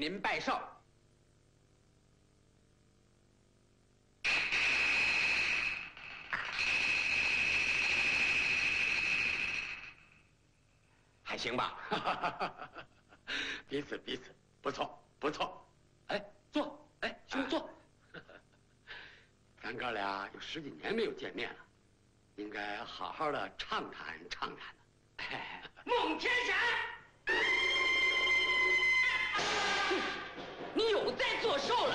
您拜寿。还行吧？彼此彼此，不错不错。哎，坐，哎，兄弟坐。咱哥俩有十几年没有见面了，应该好好的畅谈畅谈了。孟天山，又在作寿了！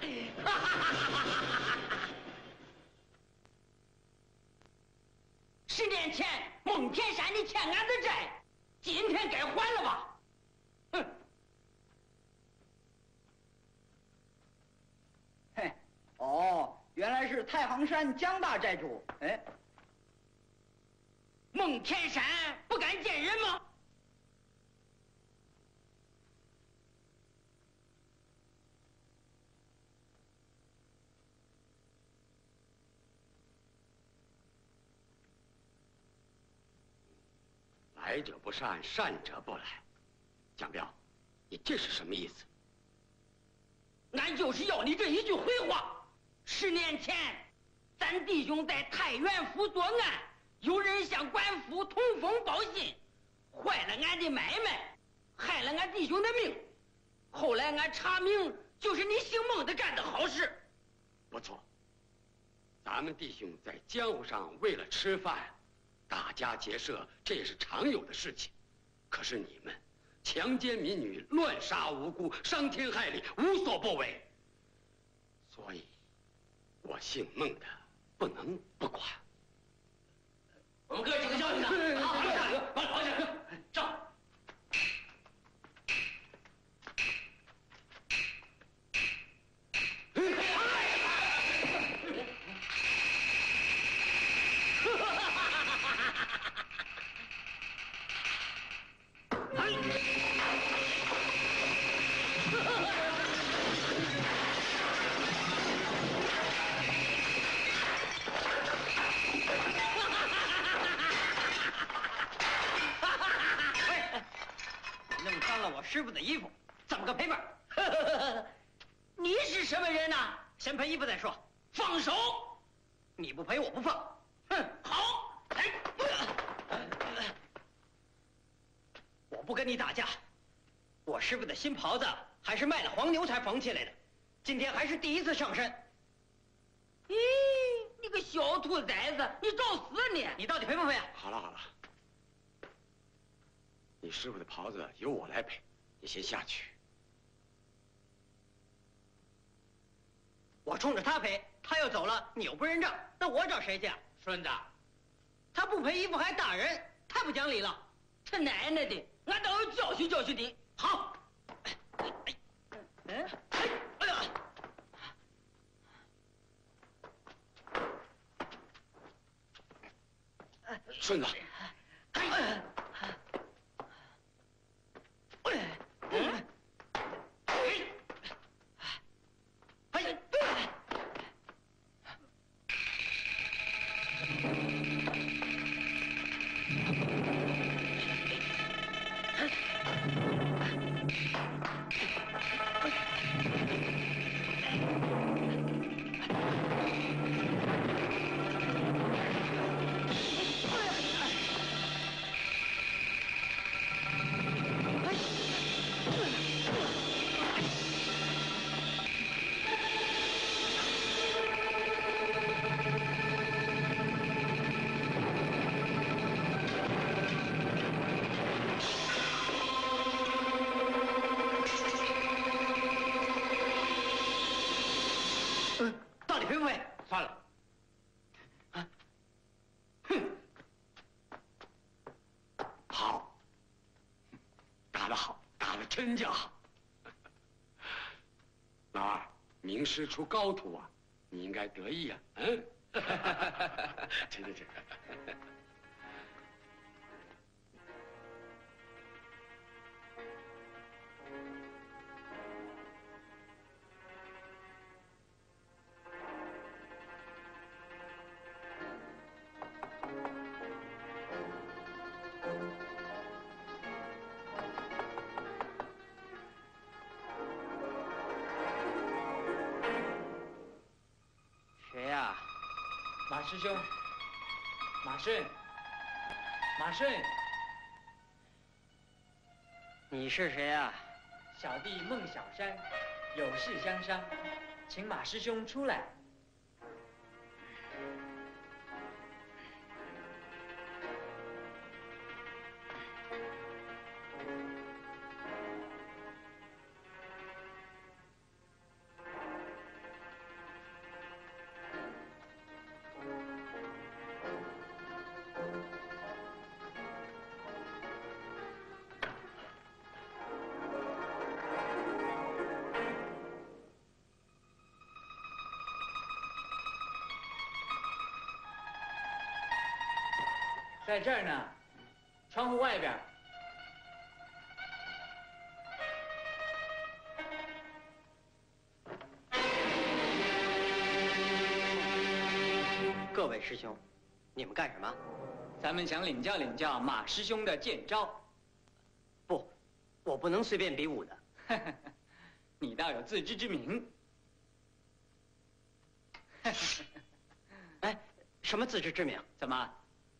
十年前孟天山你欠俺的债，今天该还了吧？哼！嘿，哦，原来是太行山江大寨主。哎，孟天山不敢见人吗？来者不善，善者不来。蒋彪，你这是什么意思？俺就是要你这一句回话。十年前，咱弟兄在太原府作案，有人向官府通风报信，坏了俺的买卖，害了俺弟兄的命。后来俺查明，就是你姓孟的干的好事。不错，咱们弟兄在江湖上为了吃饭，打家劫舍，这也是常有的事情。可是你们强奸民女、乱杀无辜、伤天害理，无所不为。所以，我姓孟的不能不管。我们哥几个教训他，好好下，把好下，上。你弄脏了我师傅的衣服，怎么个赔法？你是什么人呐？先赔衣服再说。放手！你不赔我不放。哼，好。哎，我不跟你打架。我师傅的新袍子还是卖了黄牛才缝起来的，今天还是第一次上身。咦，你个小兔崽子，你找死你！你到底赔不赔啊？好了好了，你师傅的袍子由我来赔，你先下去。我冲着他赔，他要走了，你又不认账，那我找谁去啊？孙子，他不赔衣服还打人，太不讲理了。他奶奶的，俺倒要教训教训你。好。哎，哎，哎呀，顺子，师出高徒啊，你应该得意啊。嗯，请请请。顺，你是谁啊？小弟孟小山，有事相商，请马师兄出来。在这儿呢，窗户外边。各位师兄，你们干什么？咱们想领教领教马师兄的剑招。不，我不能随便比武的。你倒有自知之明。哎，什么自知之明？怎么？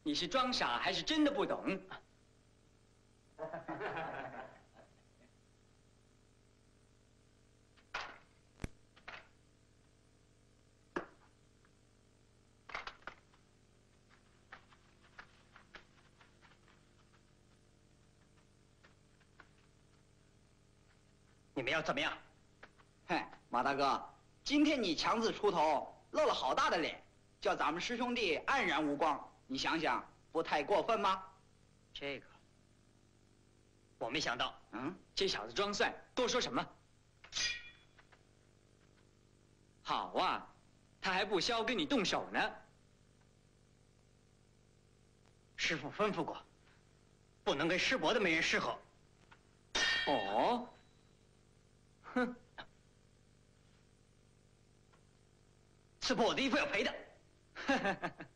你是装傻还是真的不懂？你们要怎么样？嘿，马大哥，今天你强自出头，露了好大的脸，叫咱们师兄弟黯然无光。你想想，不太过分吗？这个，我没想到。嗯，这小子装蒜，多说什么？好啊，他还不消跟你动手呢。师傅吩咐过，不能跟师伯的美人失和。哦，哼，刺破我的衣服要赔的。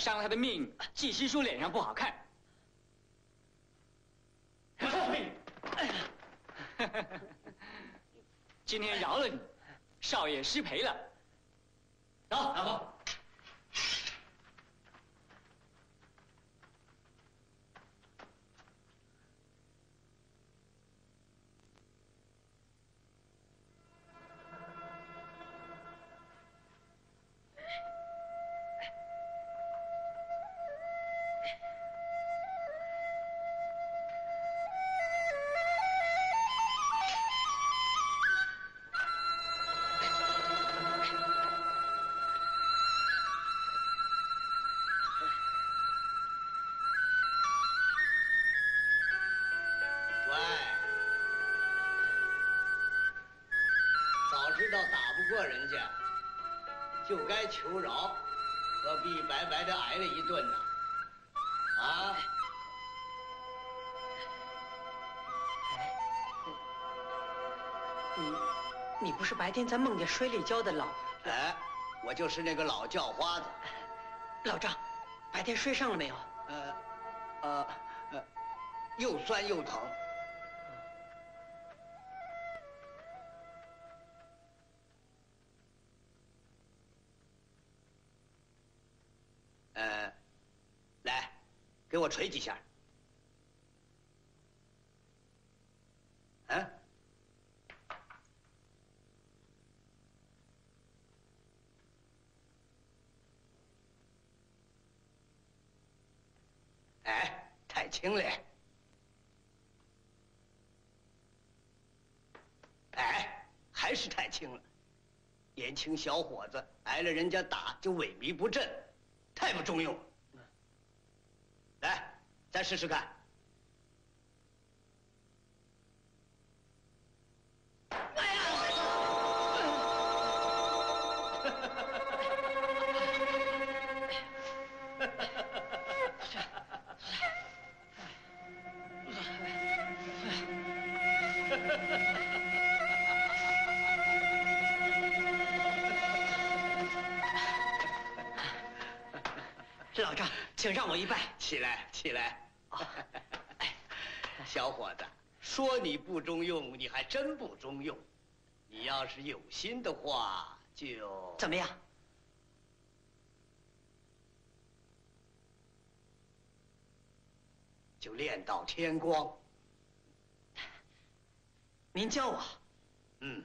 伤了他的命，纪师叔脸上不好看。今天饶了你，少爷失陪了。走，老婆。过人家，就该求饶，何必白白的挨了一顿呢？啊？你，你不是白天在梦见水里教的老哎，我就是那个老叫花子。老张？白天睡上了没有？呃，呃，呃，又酸又疼。捶几下，嗯？哎，太轻了。哎，还是太轻了。年轻小伙子挨了人家打就萎靡不振，太不中用了。再试试看。心的话，就怎么样？就练到天光。您教我。嗯。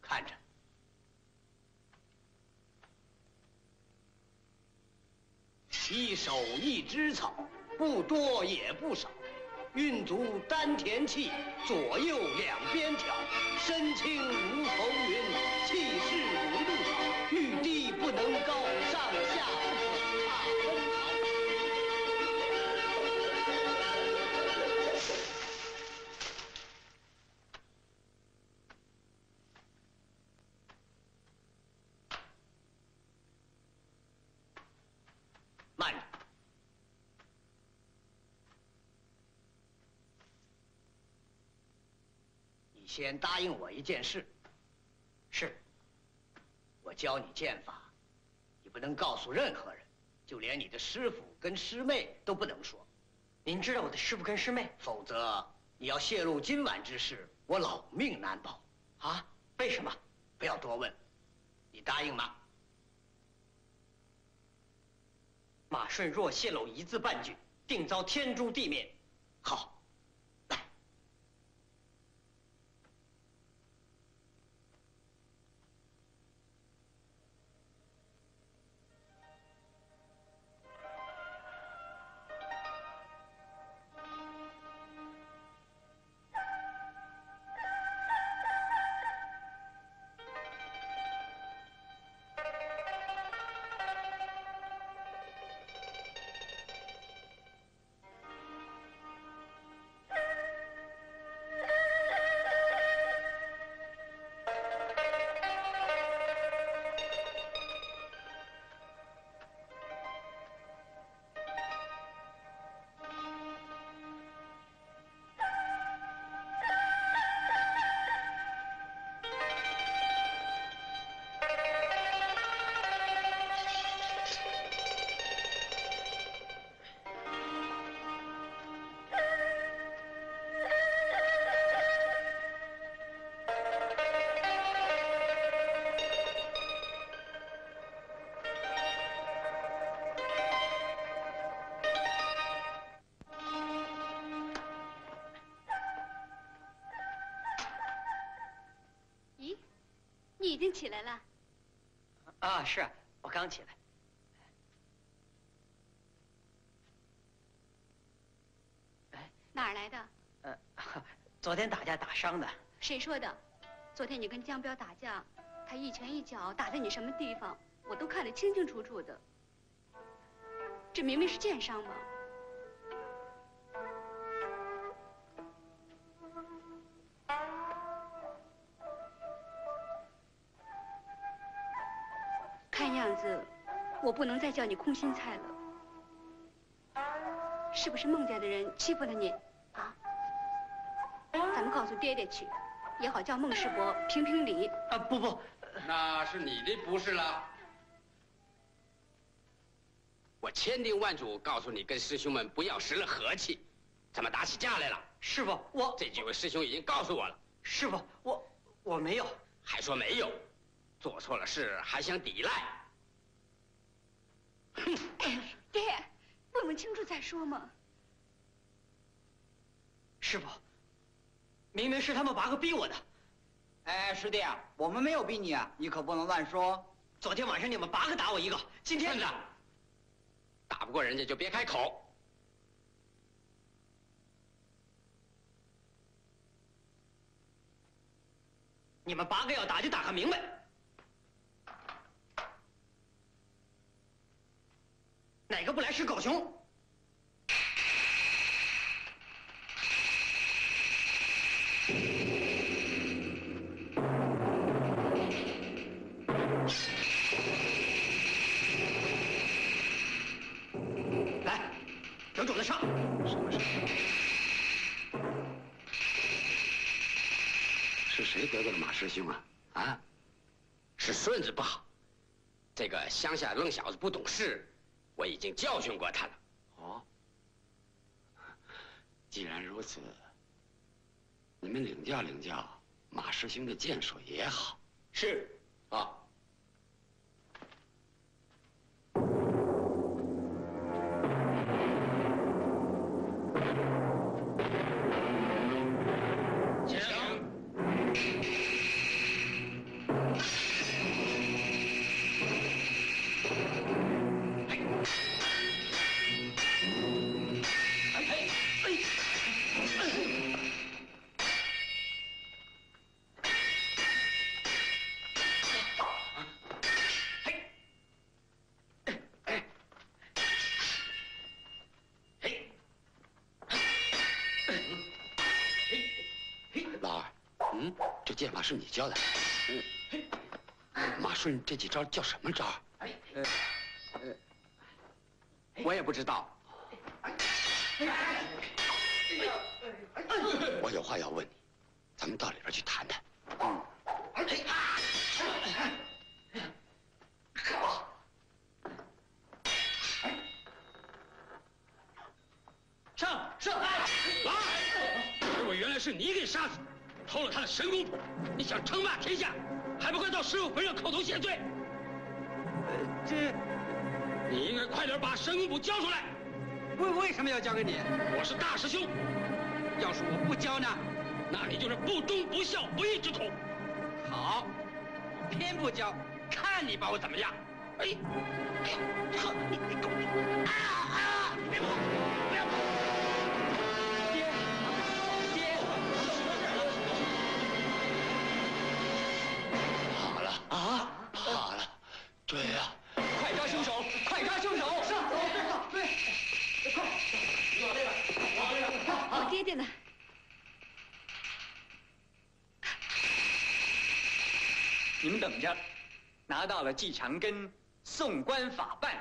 看着，一手一枝草，不多也不少，运足丹田气，左右两边挑，身轻如浮云，气势先答应我一件事。是。我教你剑法，你不能告诉任何人，就连你的师傅跟师妹都不能说，您知道我的师傅跟师妹？否则你要泄露今晚之事，我老命难保。啊？为什么？不要多问，你答应吗？马顺若泄露一字半句，定遭天诛地灭。好，已经起来了？啊，是我刚起来。哪儿来的？呃，昨天打架打伤的。谁说的？昨天你跟江彪打架，他一拳一脚打在你什么地方，我都看得清清楚楚的。这明明是剑伤嘛！看样子，我不能再叫你空心菜了。是不是孟家的人欺负了你？啊？咱们告诉爹爹去，也好叫孟世伯评评理。啊，不不，那是你的不是了。我千叮万嘱告诉你，跟师兄们不要失了和气，怎么打起架来了？师傅，我这几位师兄已经告诉我了。师傅，我我没有，还说没有，做错了事还想抵赖？哼！爹，问问清楚再说嘛。师傅，明明是他们八个逼我的。哎，师弟啊，我们没有逼你啊，你可不能乱说。昨天晚上你们八个打我一个，今天的，打不过人家就别开口。你们八个要打就打个明白。哪个不来是狗熊？来，整主的上。什么事？是谁得罪了马师兄啊？啊？是顺子不好，这个乡下愣小子不懂事，我已经教训过他了。哦，既然如此，你们领教领教马师兄的剑术也好。是。啊。教的？马顺这几招叫什么招？我也不知道。我有话要问你，咱们到里边去谈谈。神功谱，你想称霸天下，还不快到师傅坟上叩头谢罪？这你应该快点把神功谱交出来。为为什么要交给你？我是大师兄，要是我不交呢？那你就是不忠不孝不义之徒。好，我偏不交，看你把我怎么样！哎，哎呦，呵，你你狗！啊啊！别跑，到了季长根，送官法办。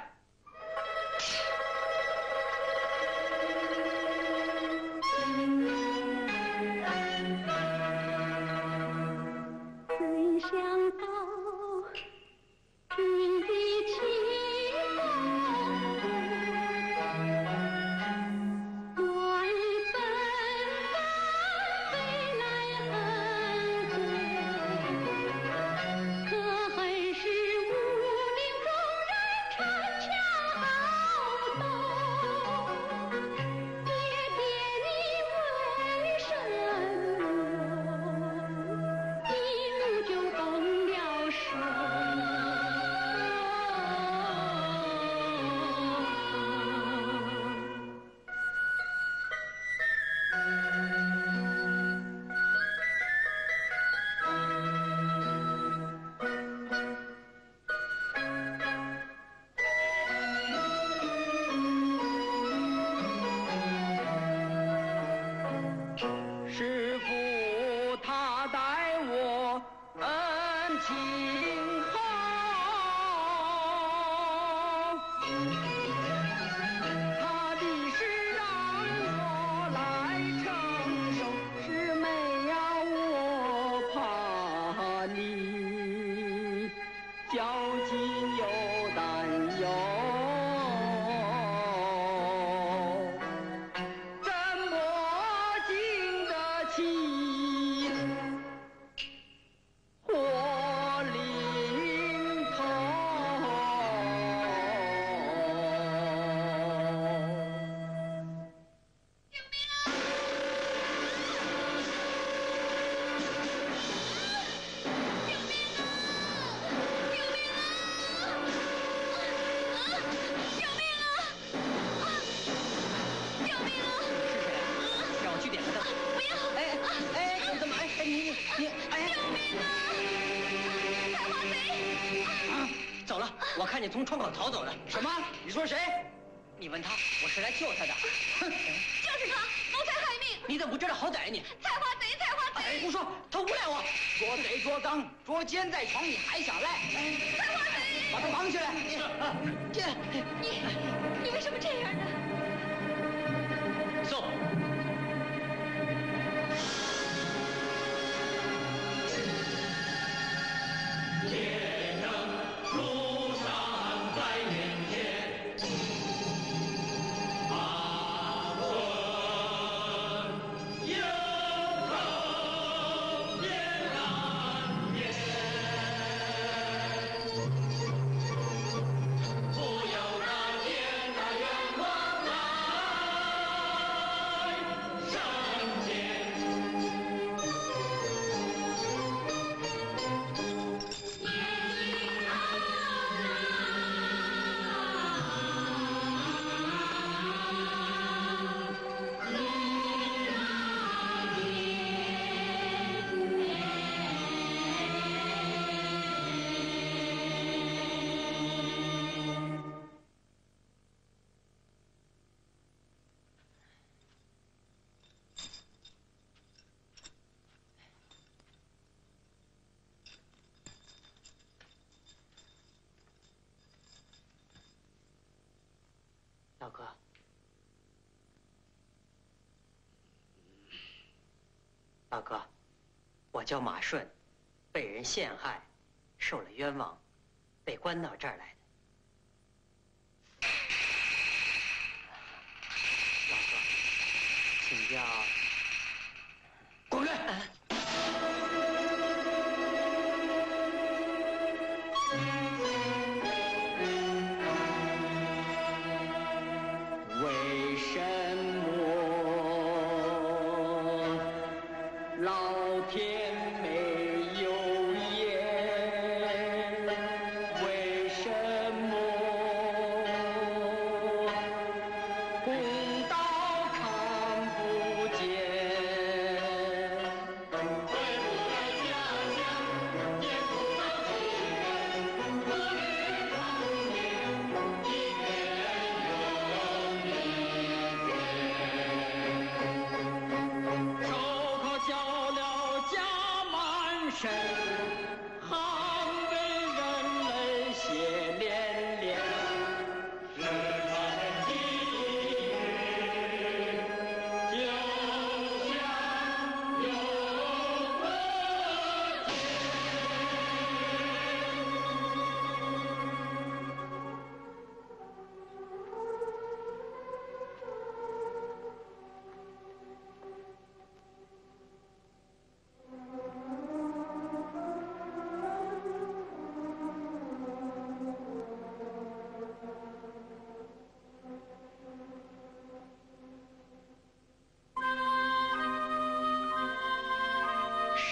看见从窗口逃走的。什么？你说谁？你问他，我是来救他的。哼，就是他，谋财害命，你怎么不知道好歹你？菜花贼，菜花哎，贼，胡说，他诬赖我。捉贼捉赃，捉奸在床，你还想赖？菜花贼！把他绑起来！这你你为什么这样呢？大哥，我叫马顺，被人陷害，受了冤枉，被关到这儿来。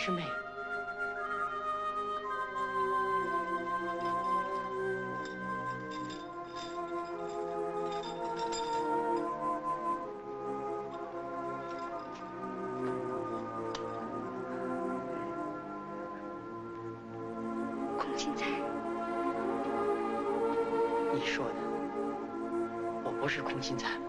师妹。孔钦才，你说的，我不是空心菜。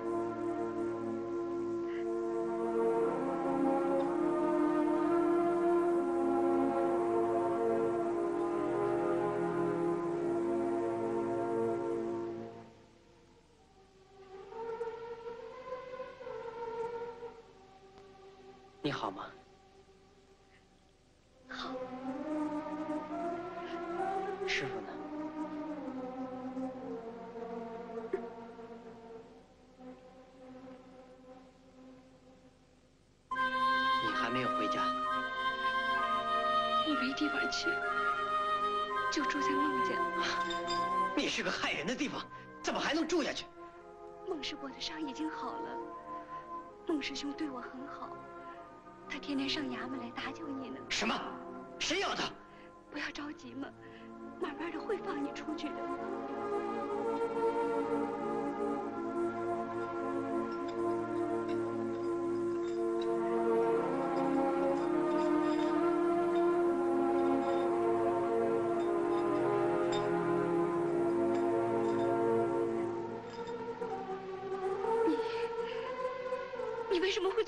是个害人的地方，怎么还能住下去？孟师伯的伤已经好了，孟师兄对我很好，他天天上衙门来打救你呢。什么？谁要他？不要着急嘛，慢慢的会放你出去的。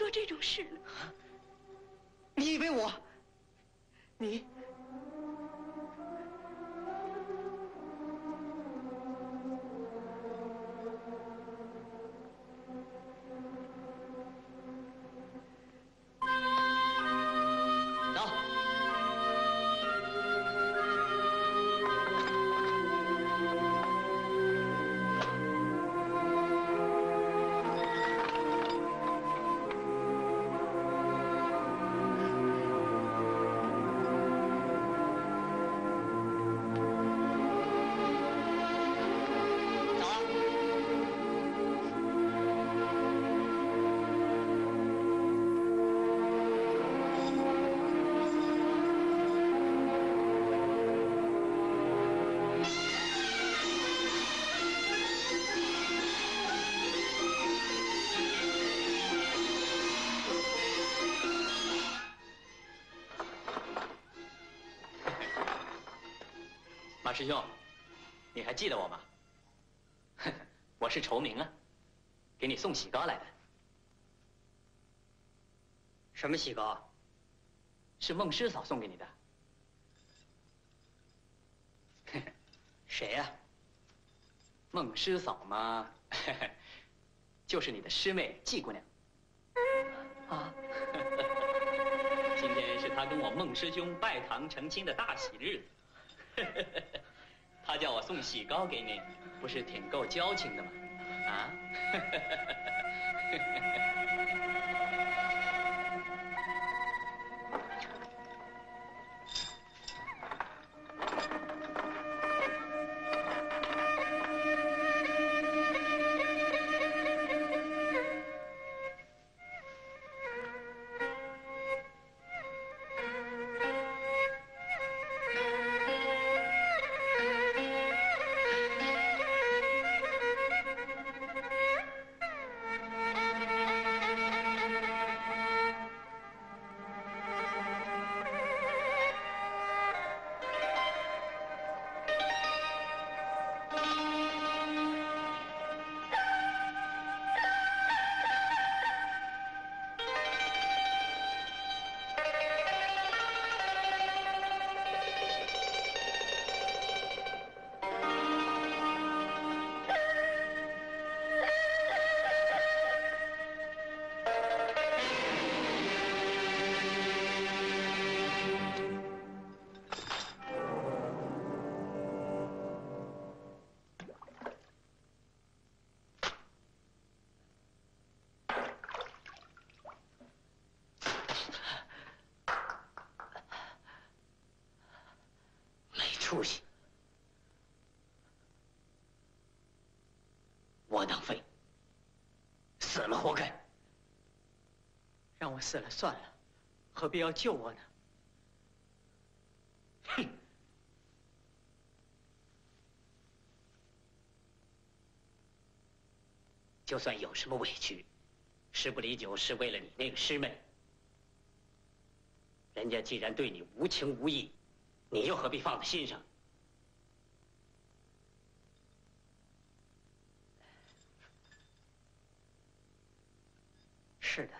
做这种事呢？马师兄，你还记得我吗？我是仇明啊，给你送喜糕来的。什么喜糕？是孟师嫂送给你的。谁呀、孟师嫂嘛，就是你的师妹季姑娘。啊？今天是她跟我孟师兄拜堂成亲的大喜日子，他叫我送喜糕给你，不是挺够交情的吗？啊？我死了算了，何必要救我呢？哼！就算有什么委屈，十不离酒是为了你那个师妹。人家既然对你无情无义，你又何必放在心上？是的，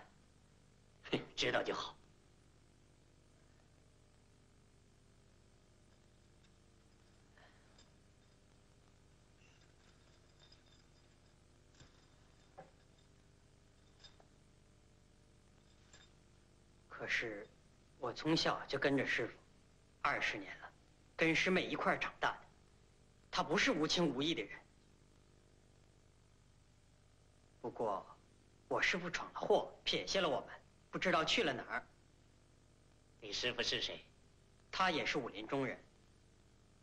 哼，知道就好。可是我从小就跟着师傅，二十年了，跟师妹一块长大的，他不是无情无义的人。不过，我师傅闯了祸，撇下了我们，不知道去了哪儿。你师傅是谁？他也是武林中人，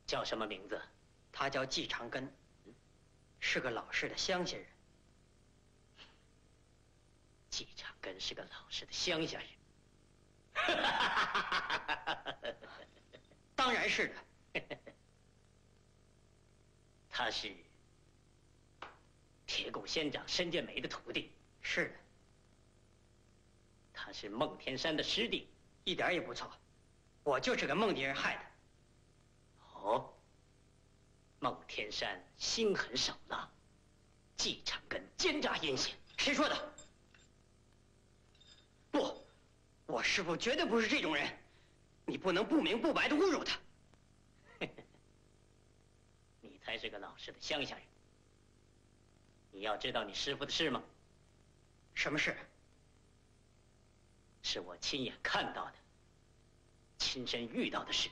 叫什么名字？他叫季长根，是个老实的乡下人。季长根是个老实的乡下人。当然是的，他是铁骨仙长申建梅的徒弟，是的，他是孟天山的师弟。一点也不错。我就是个孟敌人害的。哦，孟天山心狠手辣，季长根奸诈阴险。谁说的？不我师傅绝对不是这种人，你不能不明不白的侮辱他。你才是个老实的乡下人。你要知道你师傅的事吗？什么事？是我亲眼看到的，亲身遇到的事。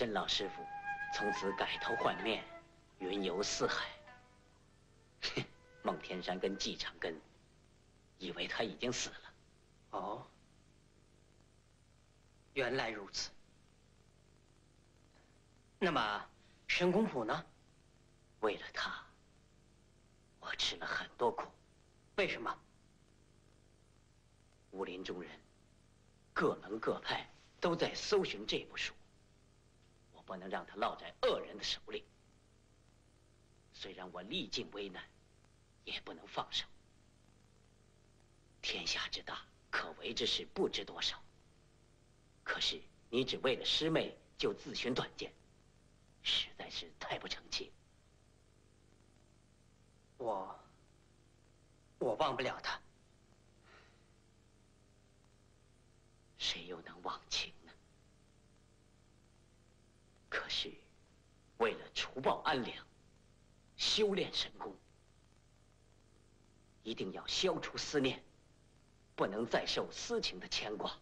申老师傅从此改头换面，云游四海。孟天山跟季长根以为他已经死了。哦，原来如此。那么神功谱呢？为了他，我吃了很多苦。为什么？武林中人各门各派都在搜寻这部书。不能让他落在恶人的手里。虽然我历尽危难，也不能放手。天下之大，可为之事不知多少。可是你只为了师妹就自寻短见，实在是太不成器。我，我忘不了他。谁又能忘情？可是为了除暴安良修炼神功一定要消除思念不能再受私情的牵挂。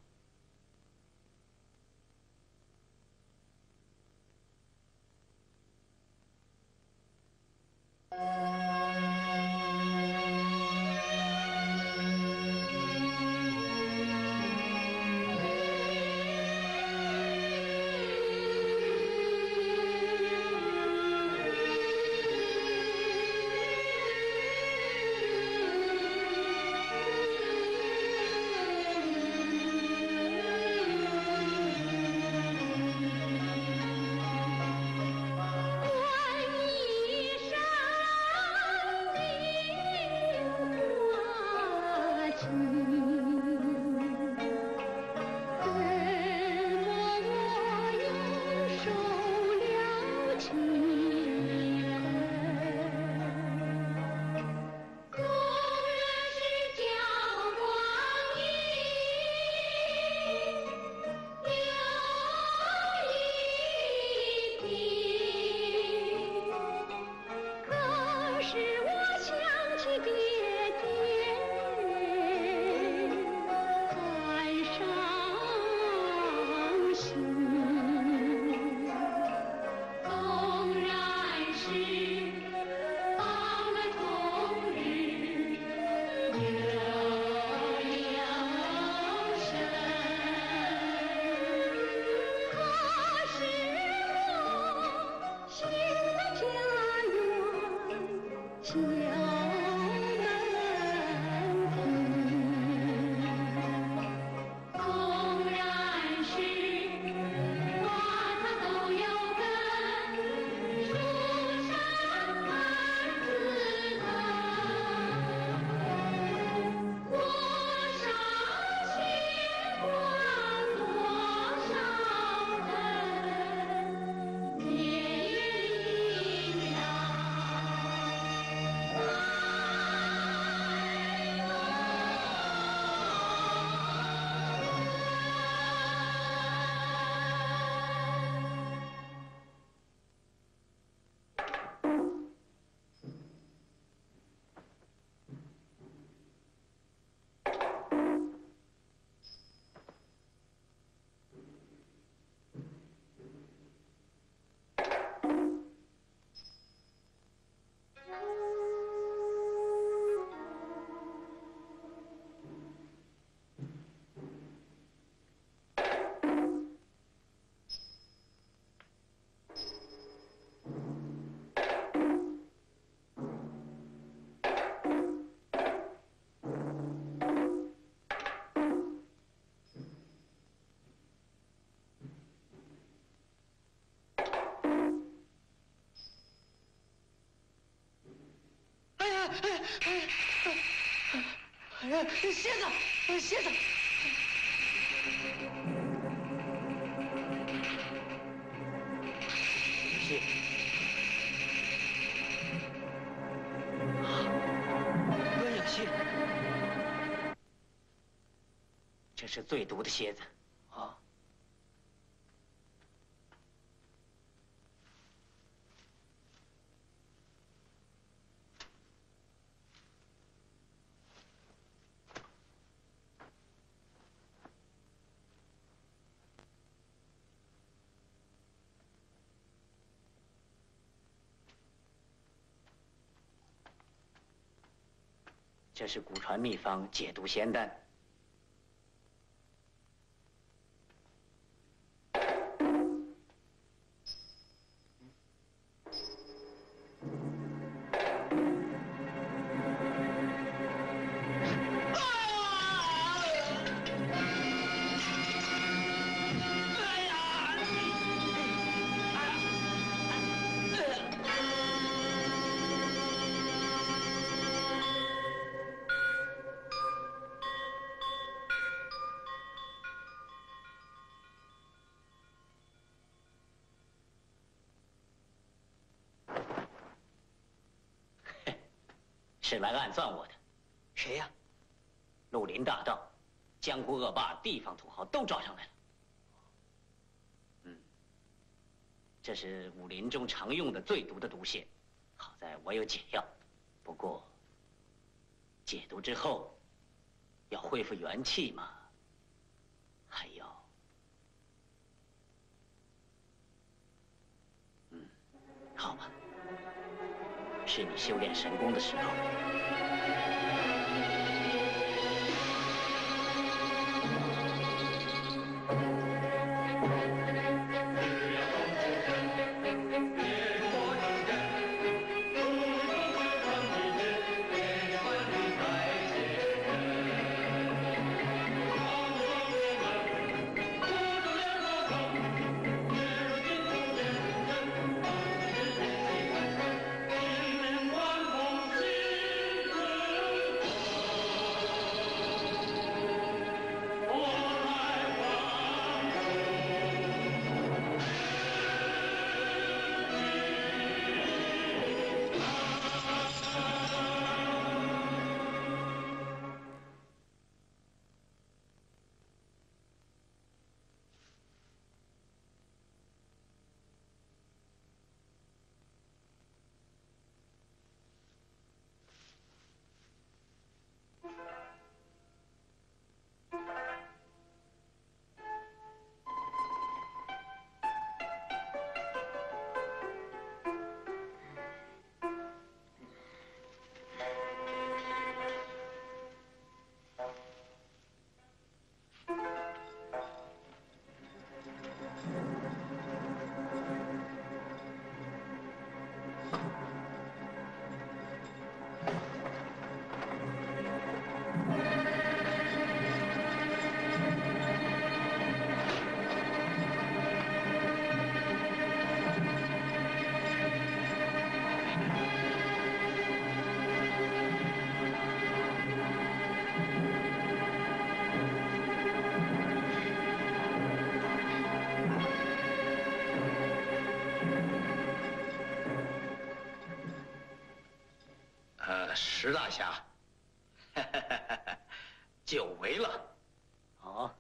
蝎子，蝎子！是。鸳鸯蝎，这是最毒的蝎子。是古传秘方解毒仙丹。是来暗算我的。谁呀？绿林大盗、江湖恶霸、地方土豪都找上来了。嗯，这是武林中常用的最毒的毒蝎，好在我有解药。不过，解毒之后要恢复元气嘛，还要……嗯，好吧，是你修炼神功的时候。石大侠，久违了。哦，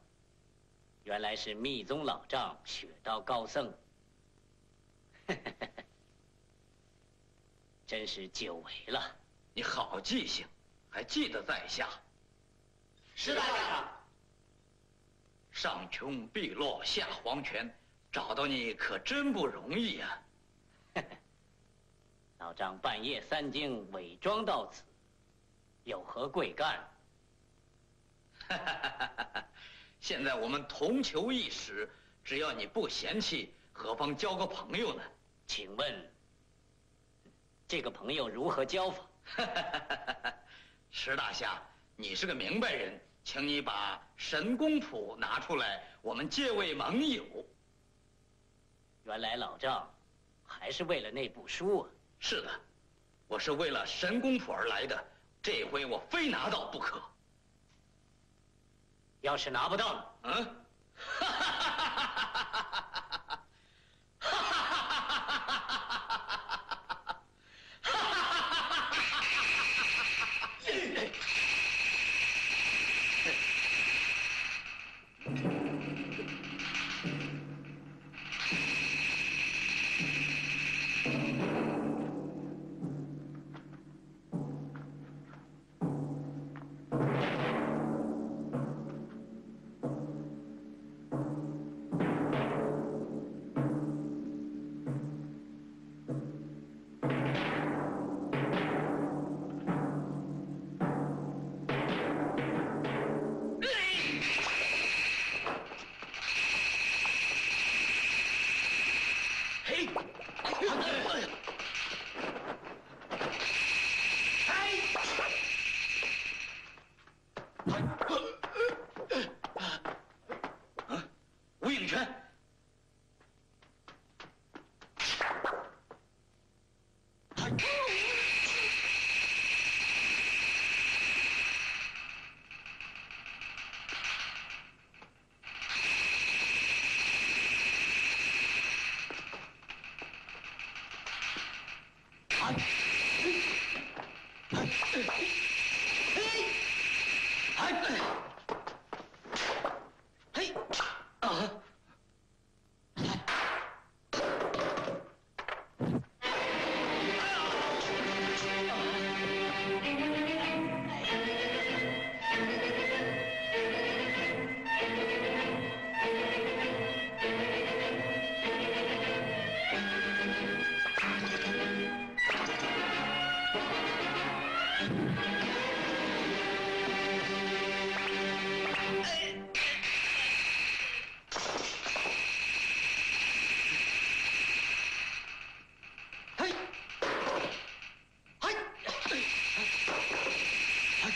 原来是密宗老丈雪道高僧，真是久违了。你好记性，还记得在下。石大侠，上穷碧落下黄泉，找到你可真不容易啊！老丈半夜三更伪装到此，有何贵干？现在我们同求一时，只要你不嫌弃，何妨交个朋友呢？请问，这个朋友如何交法？石大侠，你是个明白人，请你把神功谱拿出来，我们结为盟友。原来老丈还是为了那部书啊！是的，我是为了神功谱而来的，这回我非拿到不可。要是拿不到呢？嗯？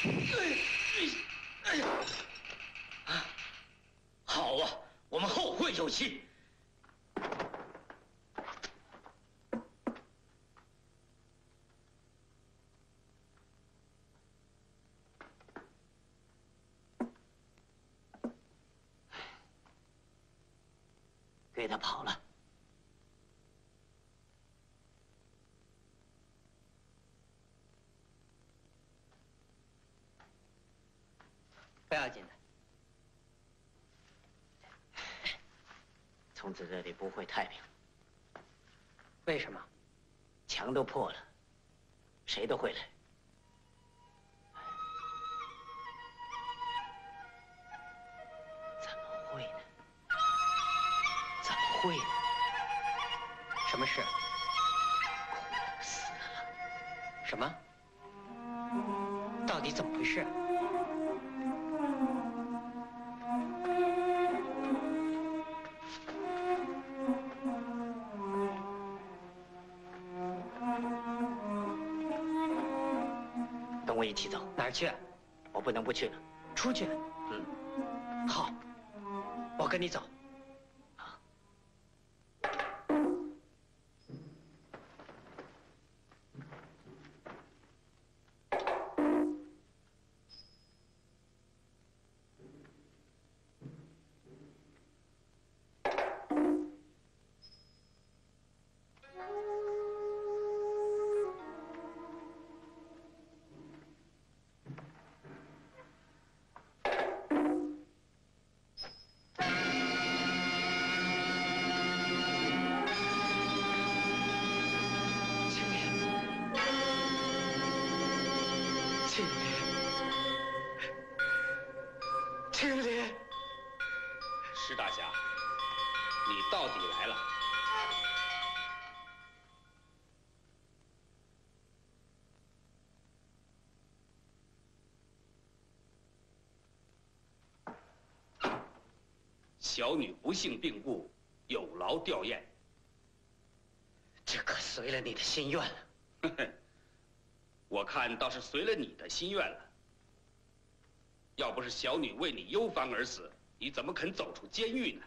哎呀！好啊，我们后会有期。给他跑了。不要紧的，从此这里不会太平，为什么？墙都破了，谁都会来。去？我不能不去了。出去。嗯，好，我跟你走。不幸病故，有劳吊唁。这可随了你的心愿了。我看倒是随了你的心愿了。要不是小女为你忧烦而死，你怎么肯走出监狱呢？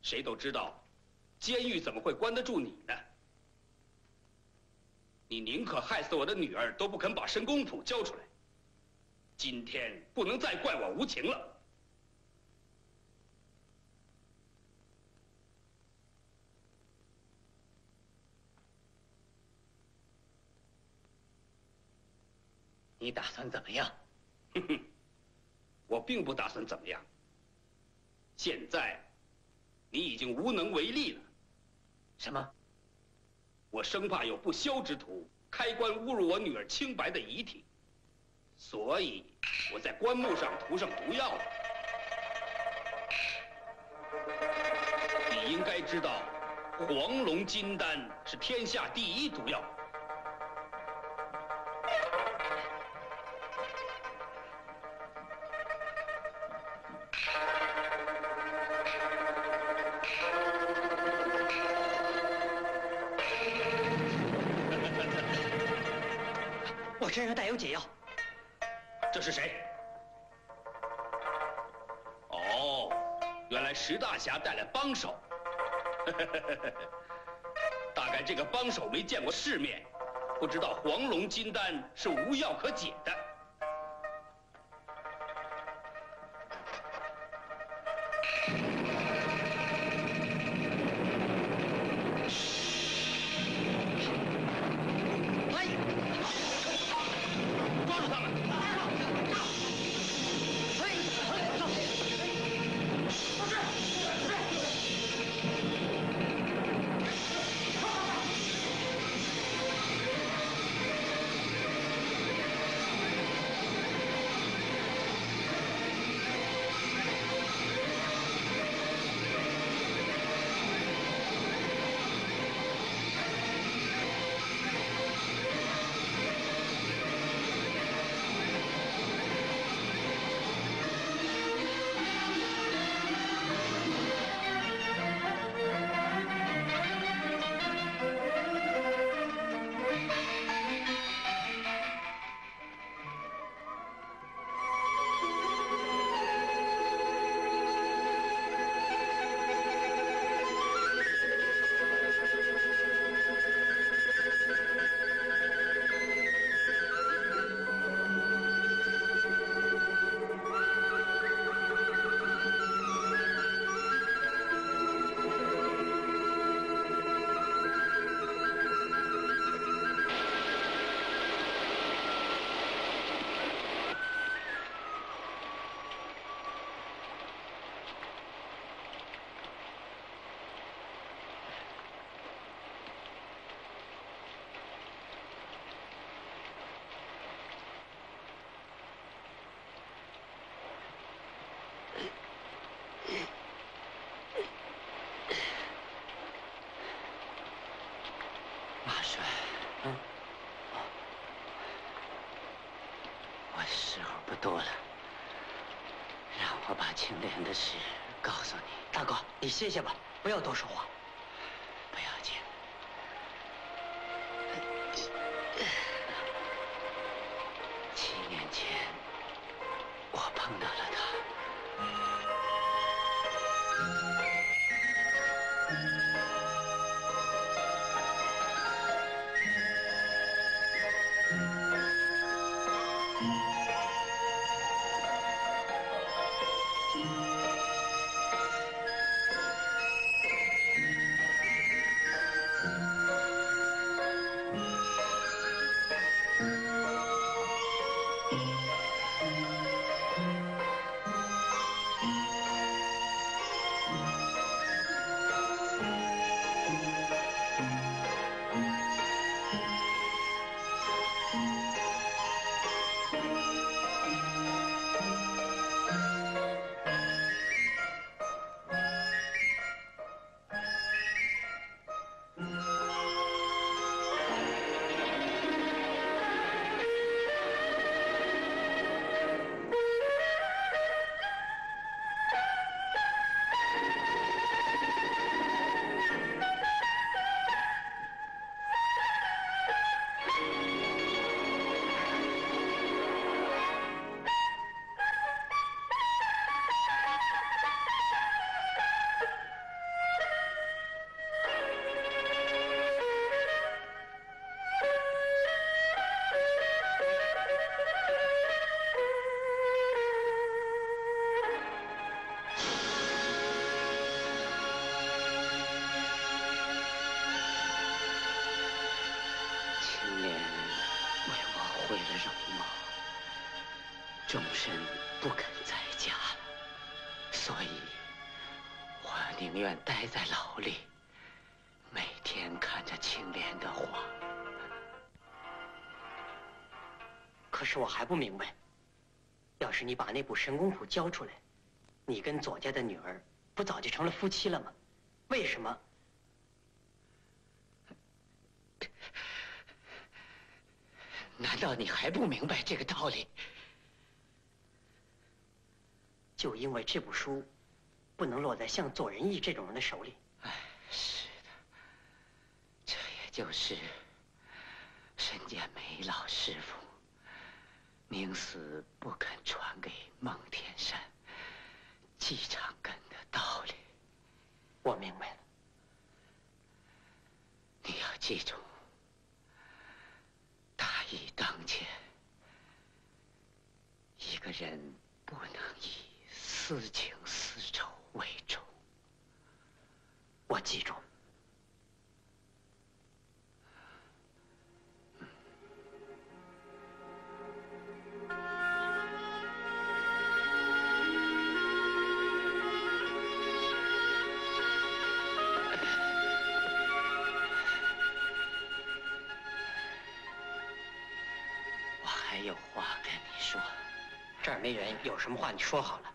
谁都知道，监狱怎么会关得住你呢？你宁可害死我的女儿，都不肯把申公甫交出来。今天不能再怪我无情了。你打算怎么样？哼哼，我并不打算怎么样。现在，你已经无能为力了。什么？我生怕有不肖之徒开棺侮辱我女儿清白的遗体，所以我在棺木上涂上毒药了。你应该知道，黄龙金丹是天下第一毒药。帮手。大概这个帮手没见过世面，不知道黄龙金丹是无药可解清莲的事告诉你。大哥，你歇歇吧，不要多说话。还不明白，要是你把那部神功谱交出来，你跟左家的女儿不早就成了夫妻了吗？为什么？难道你还不明白这个道理？就因为这部书不能落在像左仁义这种人的手里。哎，是的，这也就是沈建梅老师傅死不肯传给孟天山、季长根的道理。我明白了，你要记住。大义当前，一个人不能以私情没人，有什么话你说好了。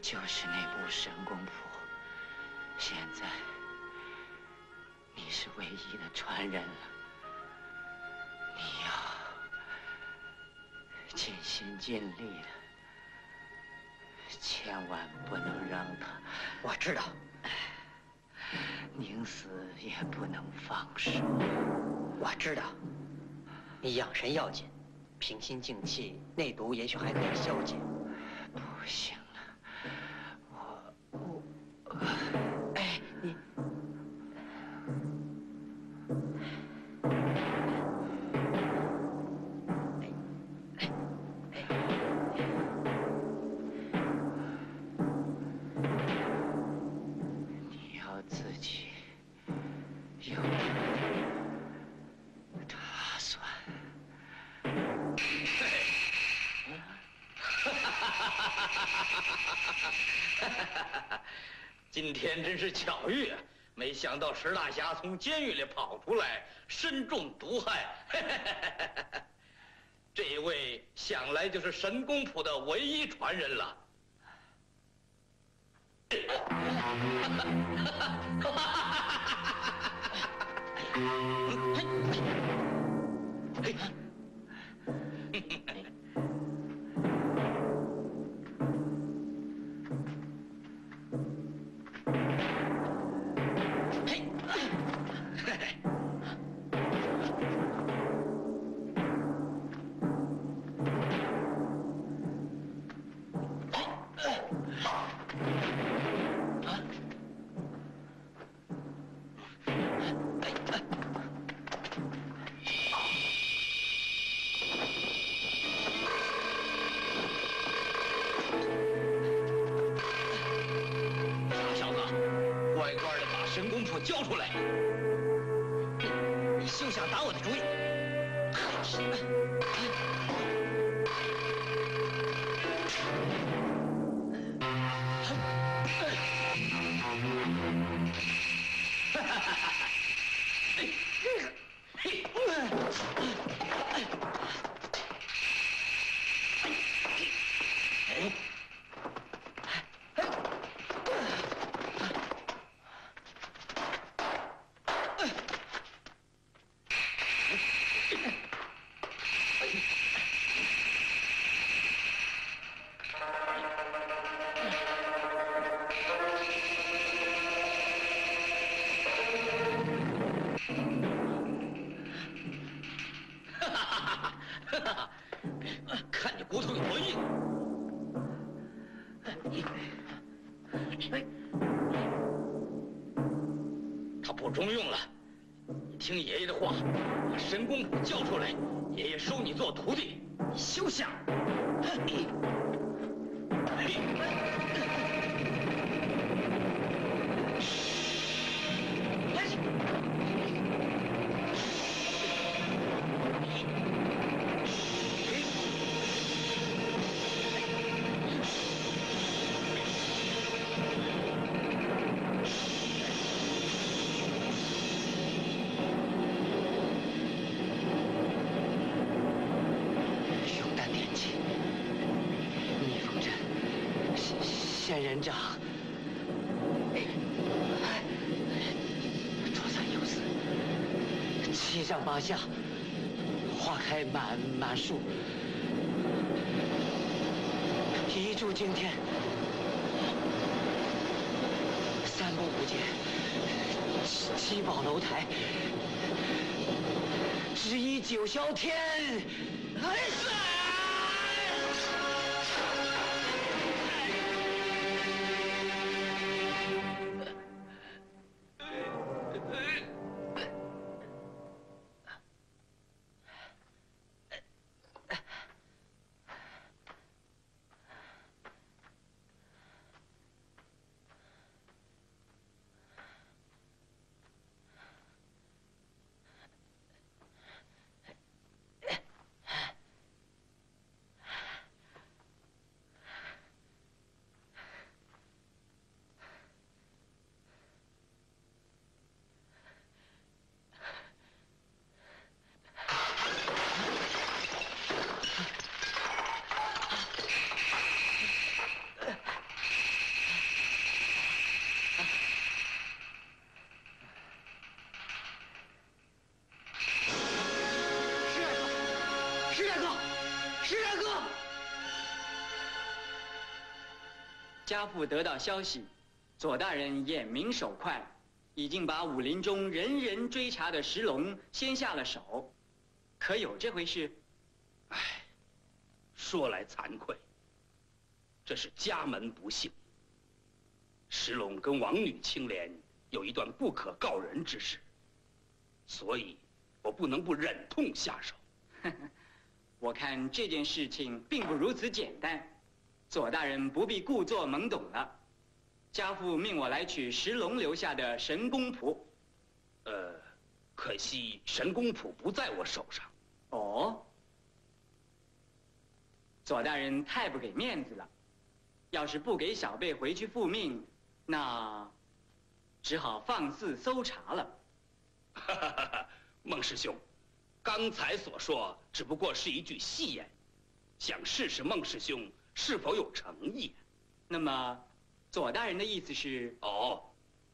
就是那部神功谱，现在你是唯一的传人了，你要尽心尽力的，千万不能让他。我知道，宁死也不能放手。我知道，你养神要紧，平心静气，内毒也许还可以消解。不行。巧遇！没想到石大侠从监狱里跑出来，身中毒害。这一位想来就是神功谱的唯一传人了。中用了，你听爷爷的话，把神功叫出来，爷爷收你做人掌，左三右四，七上八下，花开满满树，一柱惊天，三步五阶，七七宝楼台，十一九霄天，石大哥！家父得到消息，左大人眼明手快，已经把武林中人人追查的石龙先下了手，可有这回事？唉，说来惭愧，这是家门不幸。石龙跟王女青莲有一段不可告人之事，所以我不能不忍痛下手。我看这件事情并不如此简单，左大人不必故作懵懂了。家父命我来取石龙留下的神功谱，呃，可惜神功谱不在我手上。哦，左大人太不给面子了。要是不给小辈回去复命，那只好放肆搜查了。哈哈哈哈，孟师兄。刚才所说只不过是一句戏言，想试试孟师兄是否有诚意。那么，左大人的意思是？哦，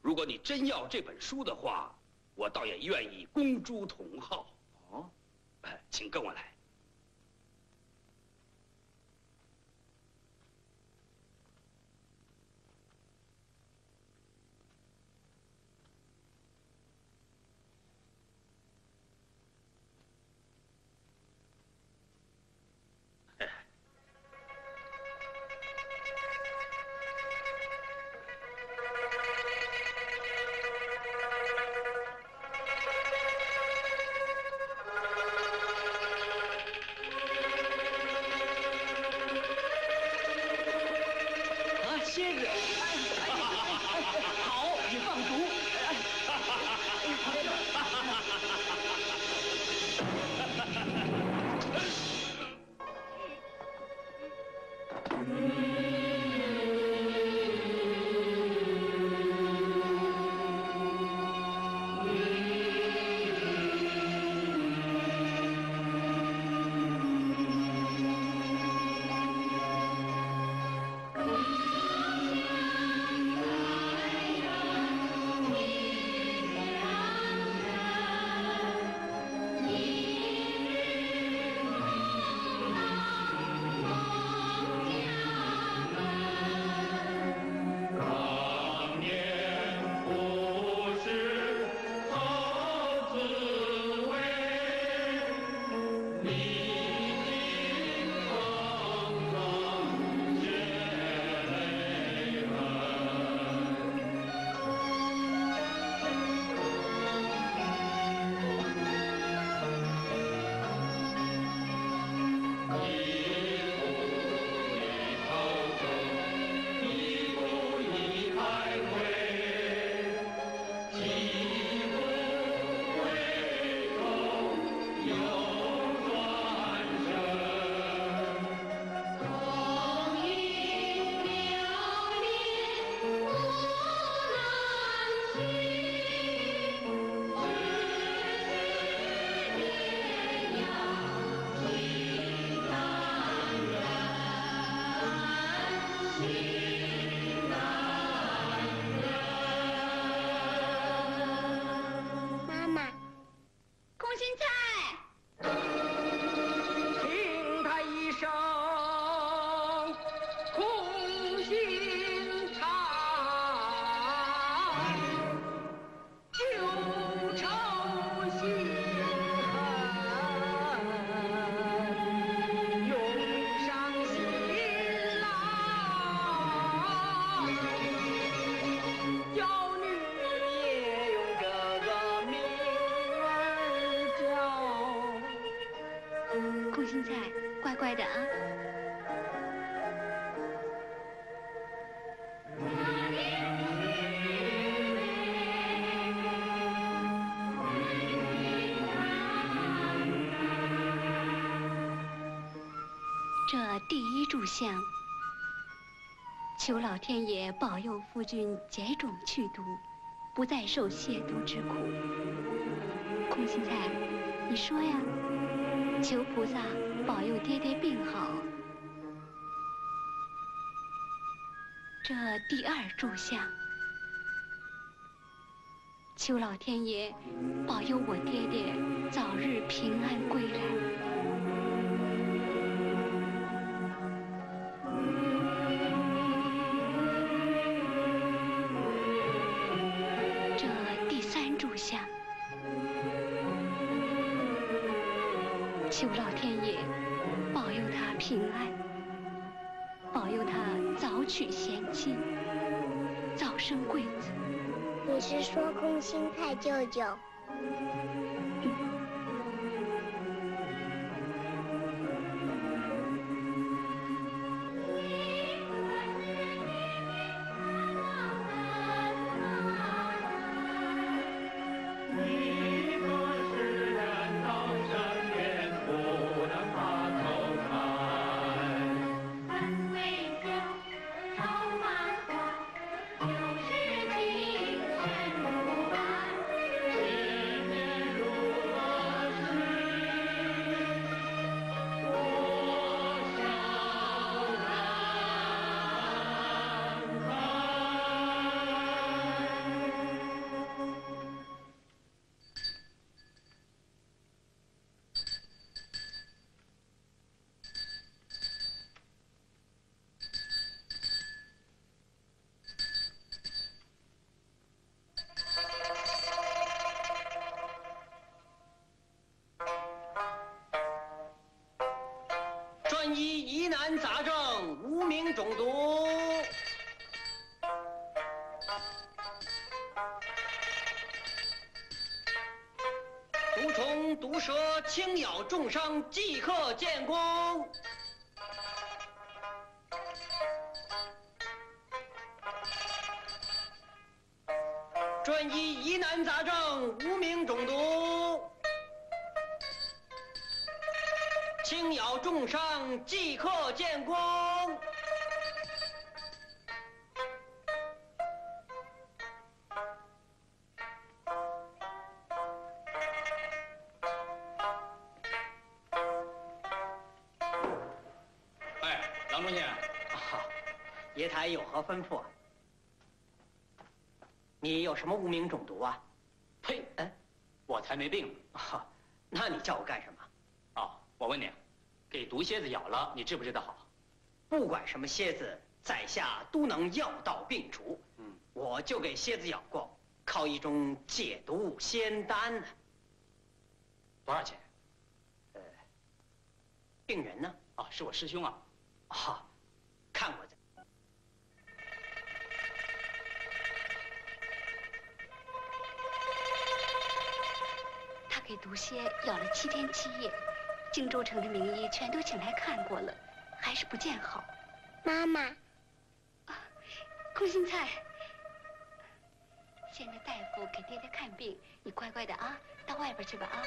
如果你真要这本书的话，我倒也愿意公诸同好。哦，请跟我来。一炷香，求老天爷保佑夫君解种去毒，不再受亵渎之苦。空心菜，你说呀？求菩萨保佑爹爹病好。这第二柱香，求老天爷保佑我爹爹早日平安归来。说空心菜舅舅？建功。专医疑难杂症，无名中毒。轻咬重伤，即刻见功。什么无名中毒啊？呸！哎，我才没病呢。啊，那你叫我干什么？哦，我问你，给毒蝎子咬了，你治不治得好？不管什么蝎子，在下都能药到病除。嗯，我就给蝎子咬过，靠一种解毒仙丹呢。多少钱？呃，病人呢？哦，是我师兄啊。啊，看我这。他给毒蝎咬了七天七夜，荆州城的名医全都请来看过了，还是不见好。妈妈，空心菜，现在大夫给爹爹看病，你乖乖的啊，到外边去吧啊。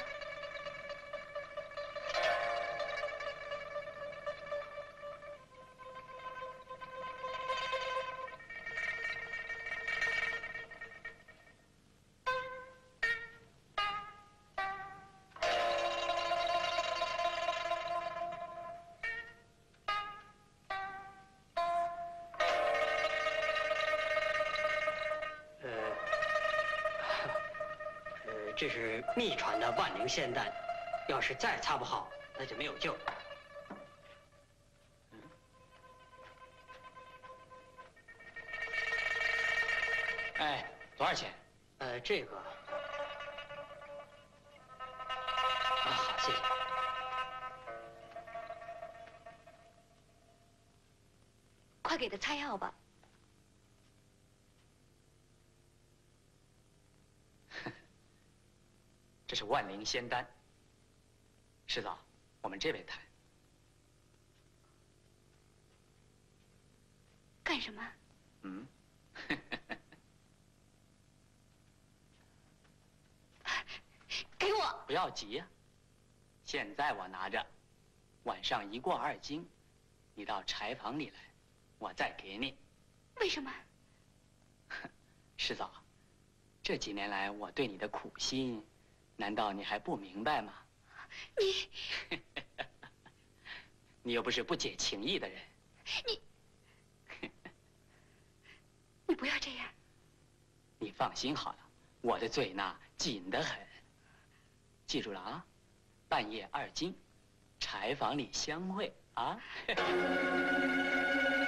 秘传的万灵仙丹，要是再擦不好，那就没有救了。哎，多少钱？呃，这个，啊，好，谢谢。快给他擦药吧。是万灵仙丹，师嫂，我们这边谈。干什么？嗯？给我！不要急呀，现在我拿着，晚上一过二更，你到柴房里来，我再给你。为什么？师嫂，这几年来我对你的苦心。难道你还不明白吗？你 你又不是不解情义的人。你 你不要这样。你放心好了，我的嘴呢紧得很。记住了啊，半夜二更，柴房里相会啊。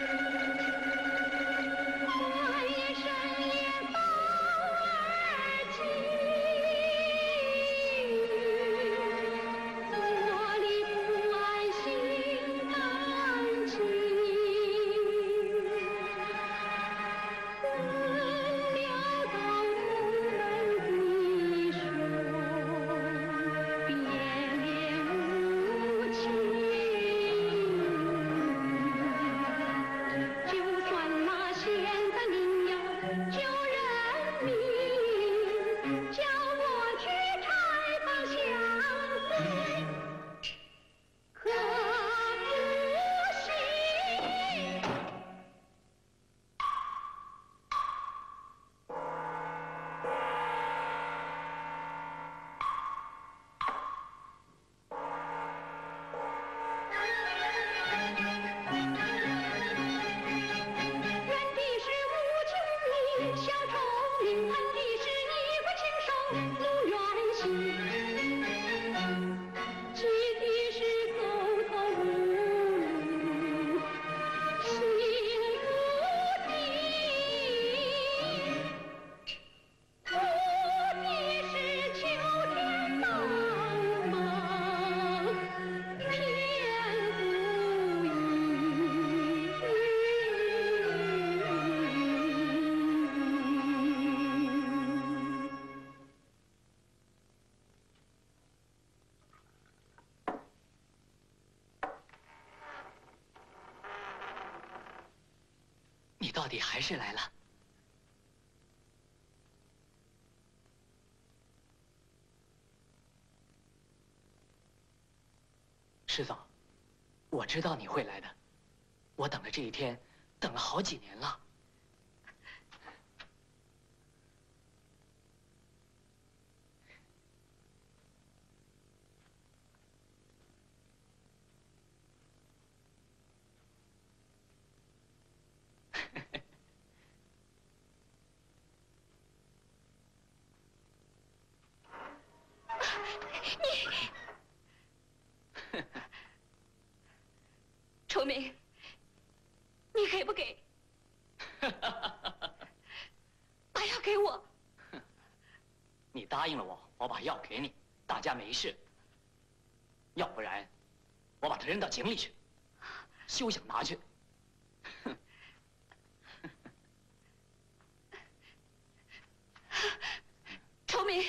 底还是来了。师总，我知道你会来的，我等了这一天，等了好几年了。崇明，你给不给？把药给我。你答应了我，我把药给你，大家没事。要不然，我把它扔到井里去，休想拿去。崇明，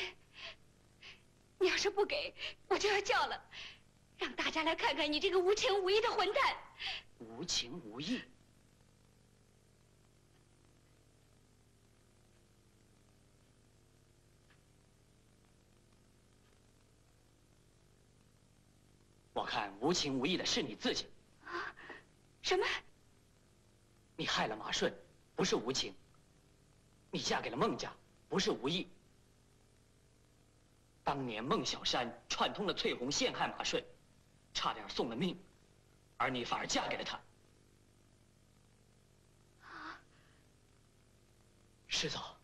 你要是不给，我就要叫了，让大家来看看你这个无情无义的混蛋。无情无义。我看无情无义的是你自己。啊什么？你害了马顺，不是无情；你嫁给了孟家，不是无义。当年孟小山串通了翠红陷害马顺，差点送了命，而你反而嫁给了他。啊师嫂，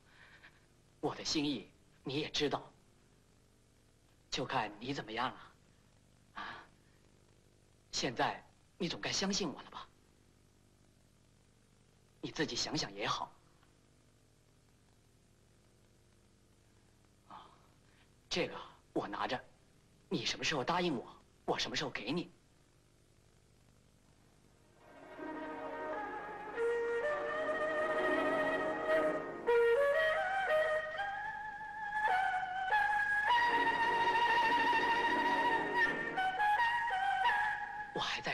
我的心意你也知道，就看你怎么样了。啊，现在你总该相信我了吧？你自己想想也好。啊，这个我拿着，你什么时候答应我，我什么时候给你。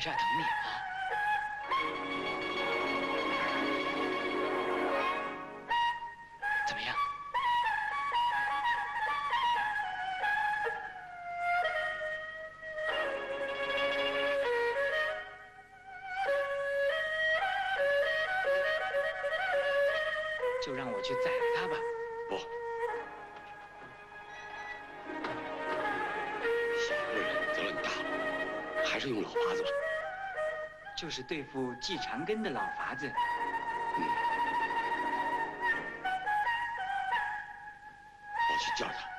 这儿等你呢怎么样？就让我去宰了他吧。不。小夫人责任大还是用老法子吧。就是对付季长根的老法子。嗯，我去叫他，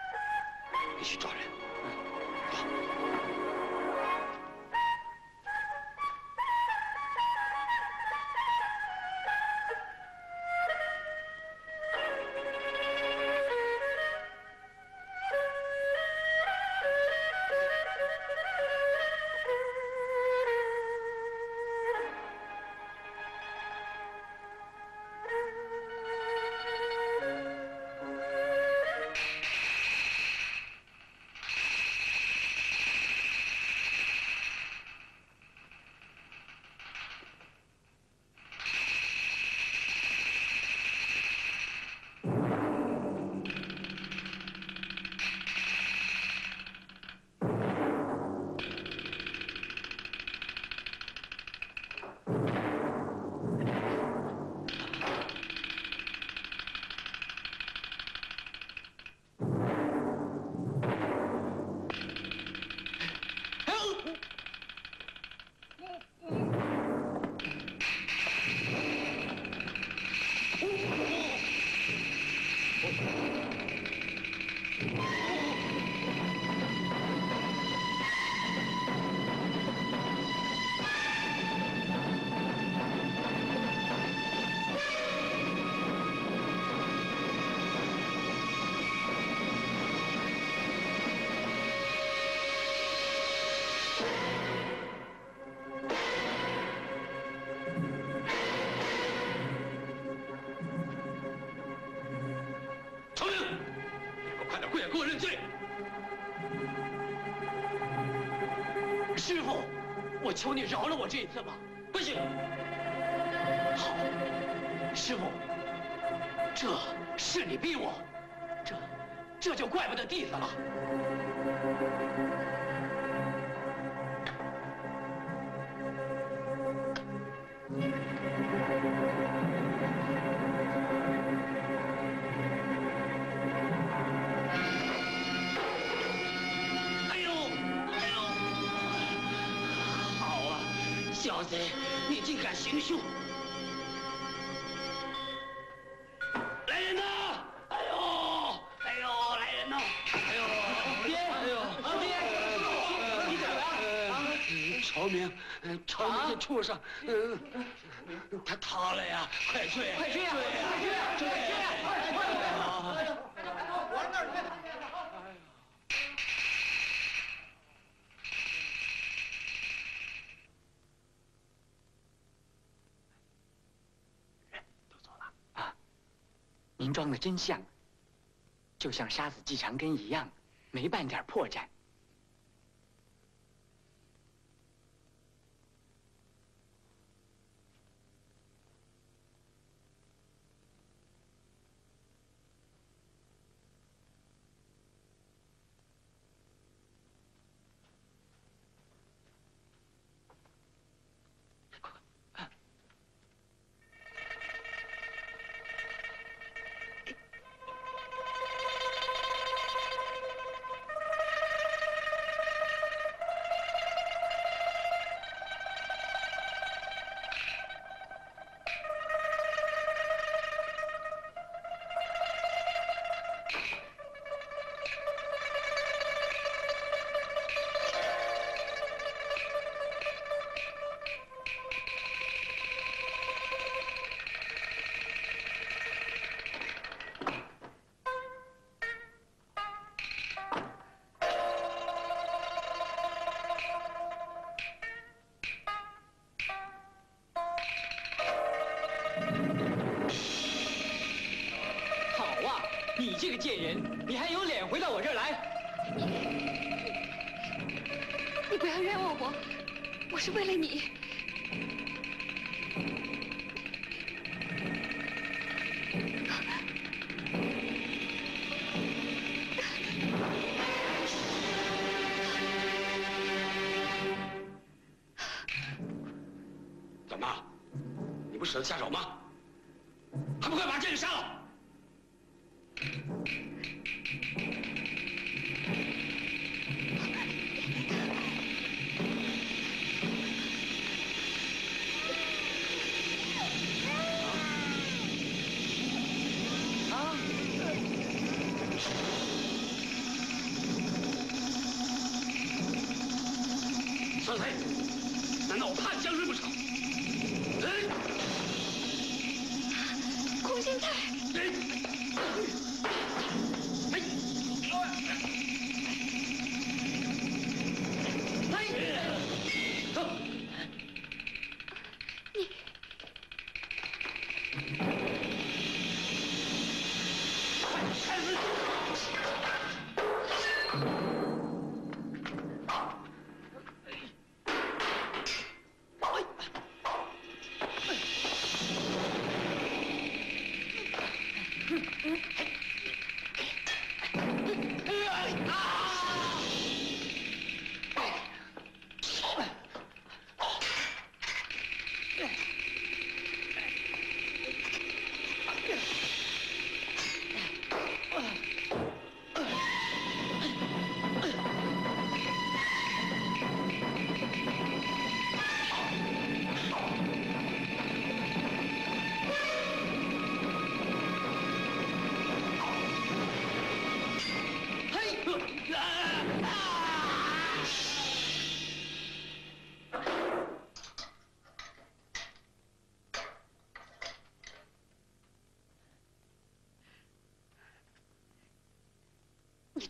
求你饶了我这一次吧。不行。好，师傅，这是你逼我，这这就怪不得弟子了。贼，你竟敢行凶！来人呐！哎呦，哎呦，来人呐！哎呦，爹，哎呦，爹，你怎么了？啊，朝明，嗯朝明这畜生，嗯，他逃了呀！快追，快！追呀！追啊！追追啊！哎呀！往那儿追！您装的真相，就像杀死季长根一样，没半点破绽。舍得下手吗？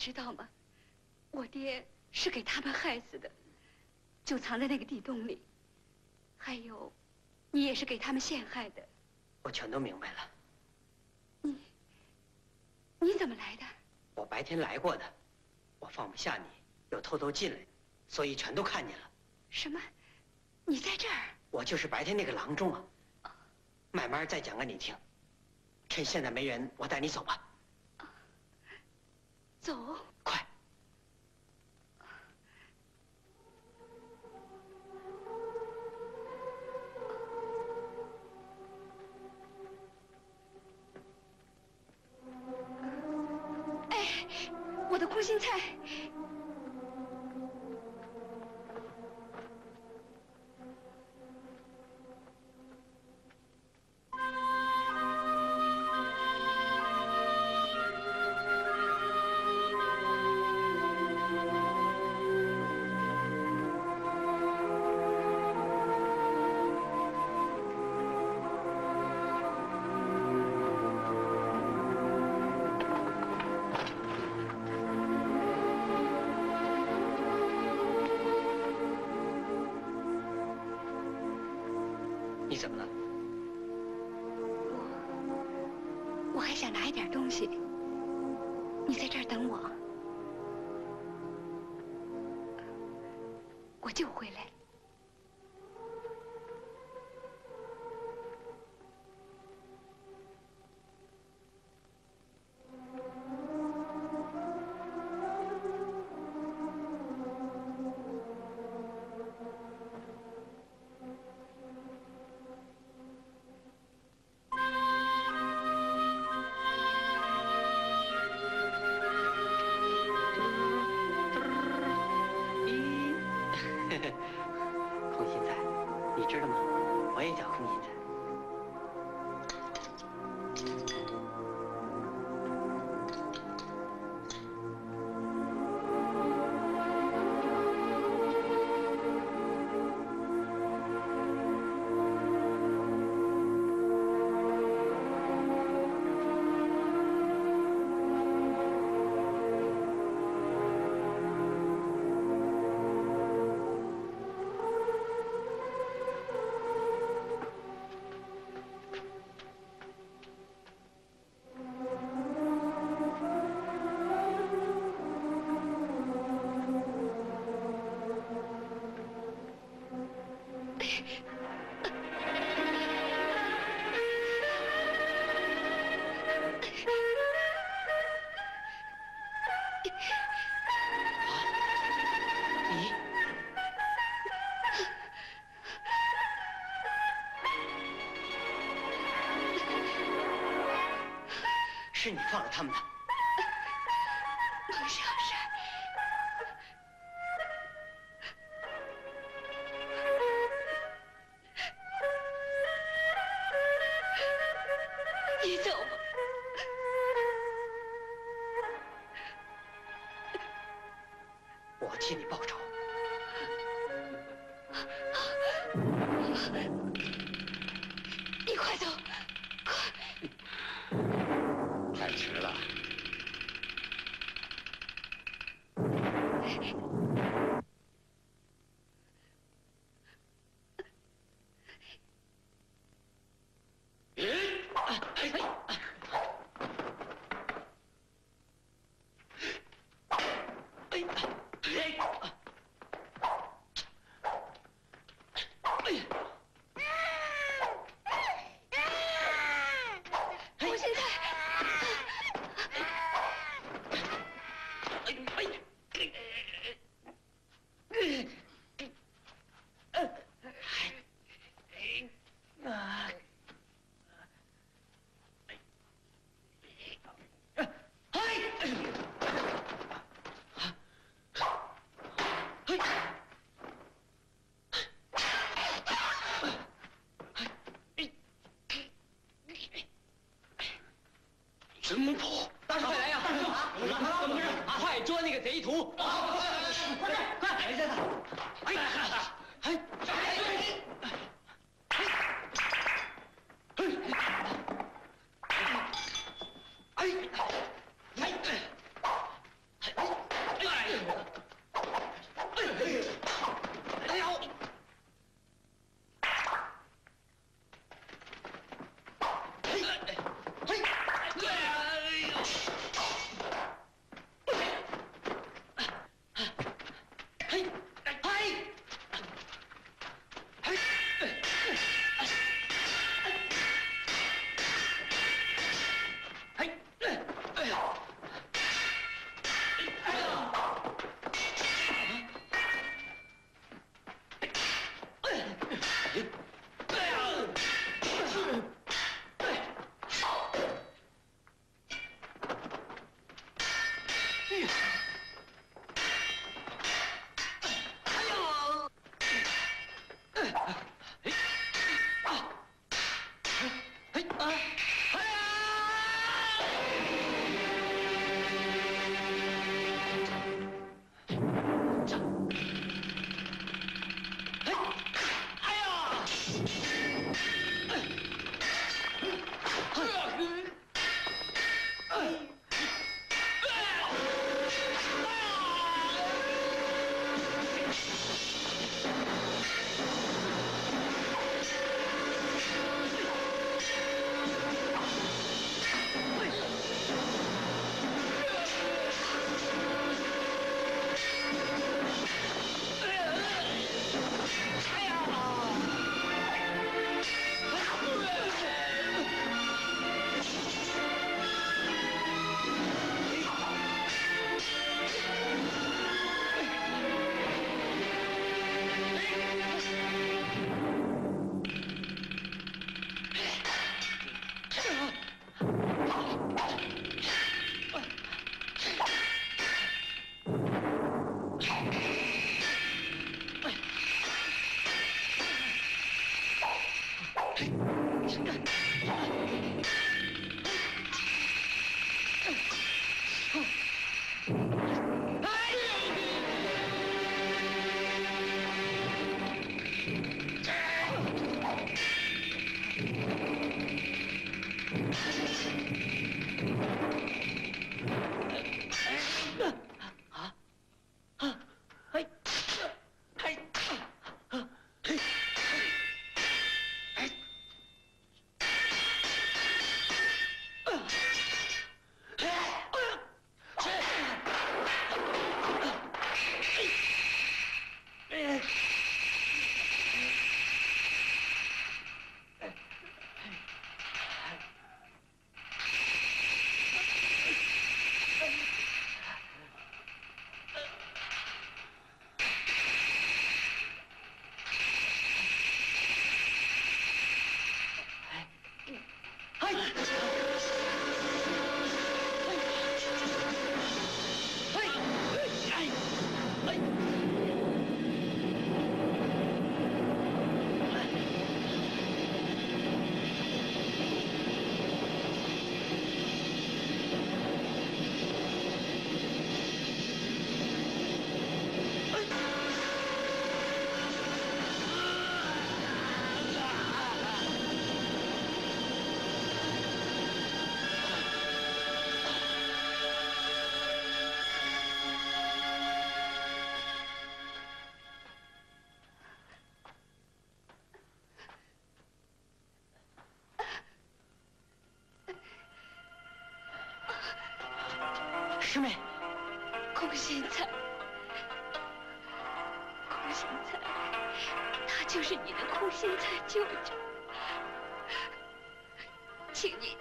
知道吗？我爹是给他们害死的，就藏在那个地洞里。还有，你也是给他们陷害的。我全都明白了。你你怎么来的？我白天来过的，我放不下你，又偷偷进来，所以全都看见了。什么？你在这儿？我就是白天那个郎中啊。慢慢再讲给你听。趁现在没人，我带你走吧。空心菜，你知道吗？我也叫空心菜。是你放了他们的。神魔师妹，空心菜，空心菜，他就是你的空心菜舅舅，请你